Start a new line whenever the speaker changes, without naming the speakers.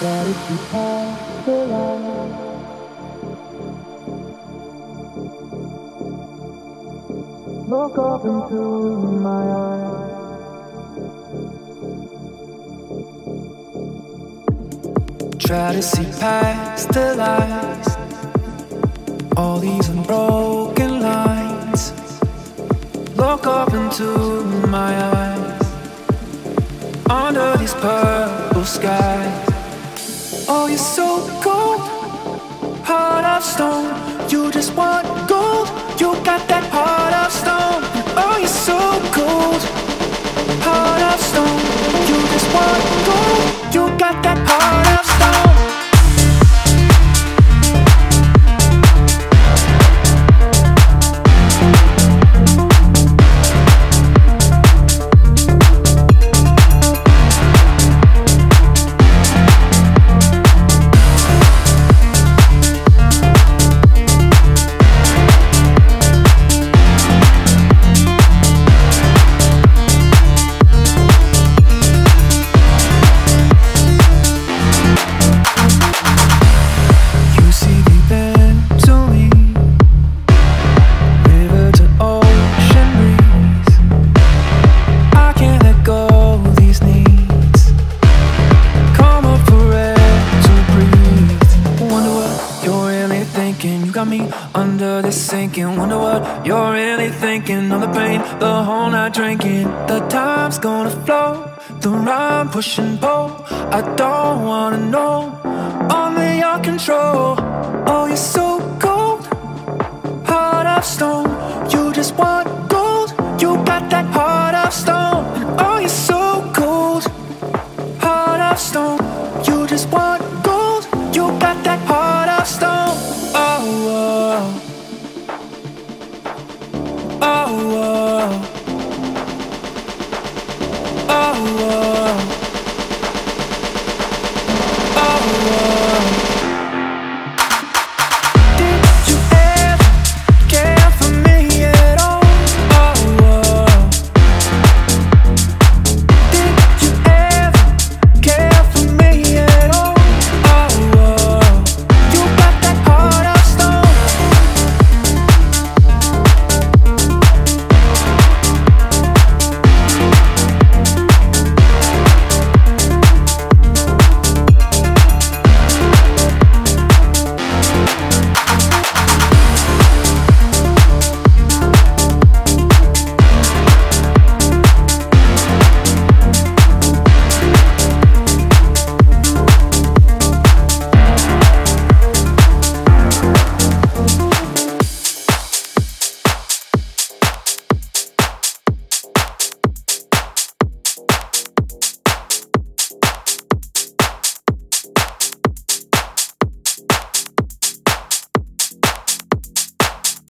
Look up into my eyes. Try to see past the lies, all these unbroken lines. Look up into my eyes, under these purple skies. You just want gold. You got that heart of stone. Oh, you're so cold, heart of stone. You just want gold. Under this sinking. Wonder what you're really thinking. Of the pain, the whole night drinking. The time's gonna flow. The rhyme push and pull. I don't wanna know. Under your control.